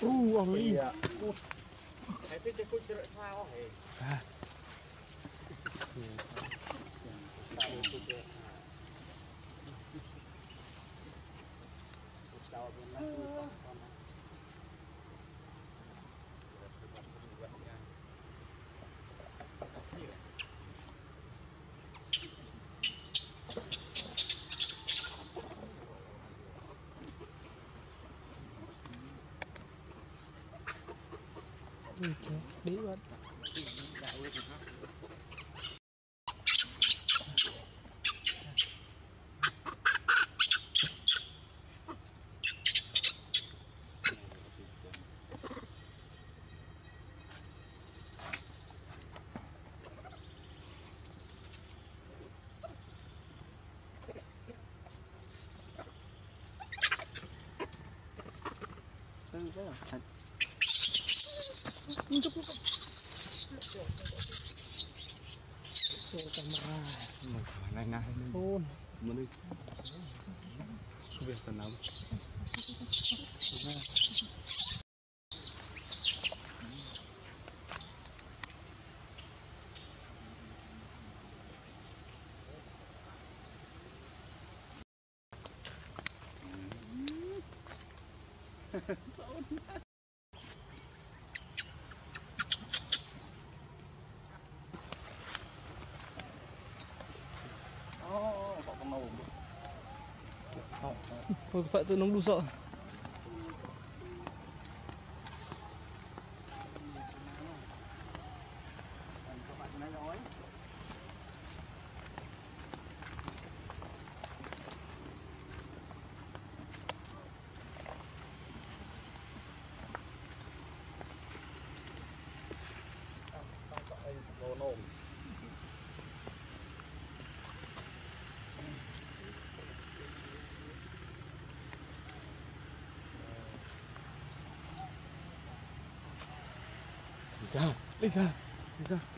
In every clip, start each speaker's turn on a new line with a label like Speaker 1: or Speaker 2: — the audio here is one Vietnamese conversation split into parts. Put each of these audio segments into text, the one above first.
Speaker 1: u ông đi
Speaker 2: Hãy biết cái sao hề.
Speaker 1: Đi bạn
Speaker 2: Này này.
Speaker 1: Ôn
Speaker 2: Mana? Ha ha ha. 我
Speaker 1: 怕自己弄丢掉。
Speaker 2: 子涵，李子涵，李。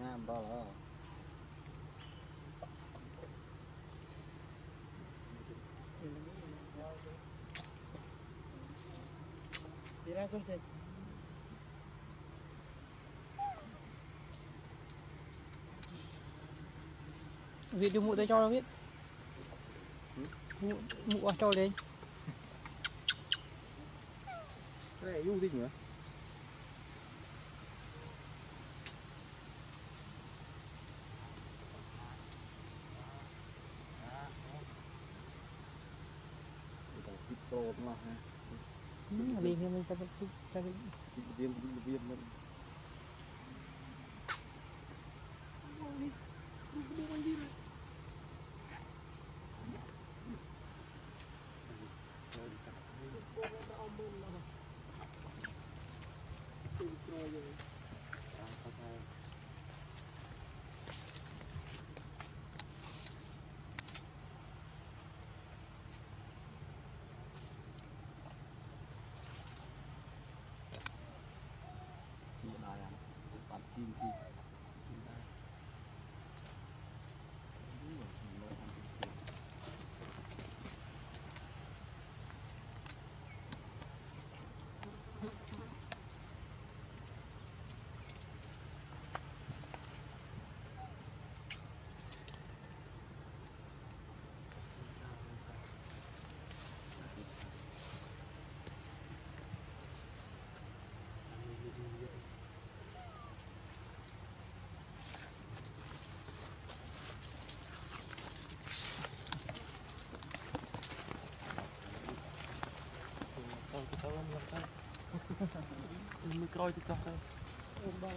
Speaker 2: Ngam bao lỡ
Speaker 1: Đi ra không thể Việt đưa mụ tay cho nó biết. Mụ, mụ cho đấy
Speaker 2: Cái này du gì nữa? Habingin mo Thank you. DDT. Mijn kruidentakken.